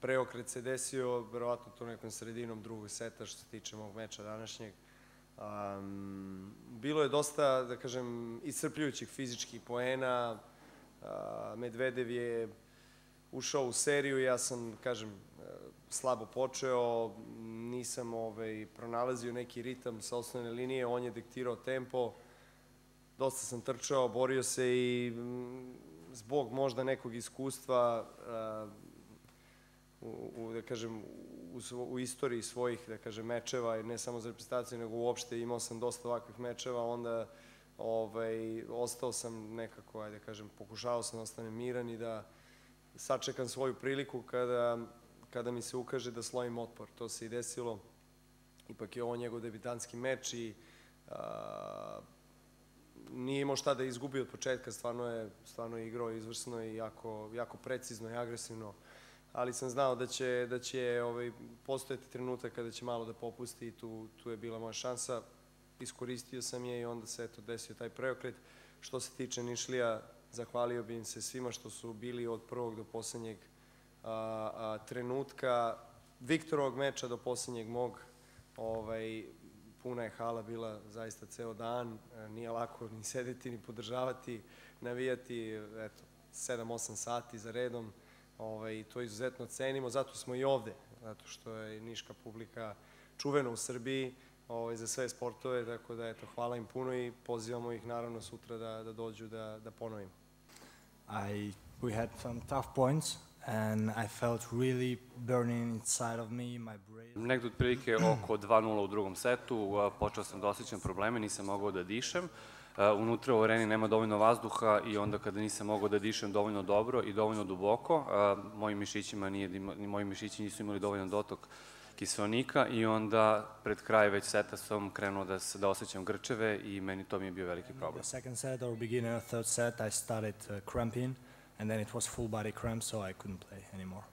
preokret se desio, verovatno to nekom sredinom drugog seta što se tiče mog meča današnjeg. Um, bilo je dosta, da kažem, iscrpljujućih fizičkih poena. Uh, Medvedev je ušao u seriju, ja sam, kažem, slabo počeo, nisam ovaj, pronalazio neki ritam sa osnovne linije, on je diktirao tempo, dosta sam trčao, borio se i zbog možda nekog iskustva u, u da kažem, u, u istoriji svojih, da kažem, mečeva, ne samo za reprezentaciju, nego uopšte imao sam dosta ovakvih mečeva, onda ovaj, ostao sam nekako, ajde da kažem, pokušao sam da ostanem miran i da sačekam svoju priliku kada, kada mi se ukaže da slojim otpor. To se i desilo. Ipak je ovo njegov debitanski meč i a, nije imao šta da izgubi od početka, stvarno je, stvarno je igrao izvrsno i jako, jako precizno i agresivno, ali sam znao da će, da će ovaj, postojati trenutak kada će malo da popusti i tu, tu je bila moja šansa. Iskoristio sam je i onda se eto, desio taj preokret. Što se tiče Nišlija, zahvalio bi im se svima što su bili od prvog do poslednjeg a, a, trenutka Viktorovog meča do poslednjeg mog. Ovaj, puna je hala bila zaista ceo dan, e, nije lako ni sedeti, ni podržavati, navijati, eto, 7-8 sati za redom, ovaj, to izuzetno cenimo, zato smo i ovde, zato što je niška publika čuvena u Srbiji, ovaj, za sve sportove, tako da eto, hvala im puno i pozivamo ih naravno sutra da, da dođu da, da ponovimo. I, we had some tough points and I felt really burning inside of me, my brain. Negde otprilike oko 2-0 u drugom setu, počeo sam da osjećam probleme, nisam mogao da dišem. Unutra u areni nema dovoljno vazduha i onda kada nisam mogao da dišem dovoljno dobro i dovoljno duboko, mojim mišićima nije, moji mišići nisu imali dovoljno dotok kiselnika i onda pred kraj već seta sam krenuo da, se, da osjećam grčeve i meni to mi je bio veliki problem. The second set or beginning of third set I started uh, cramping and then it was full body cramp so I couldn't play anymore.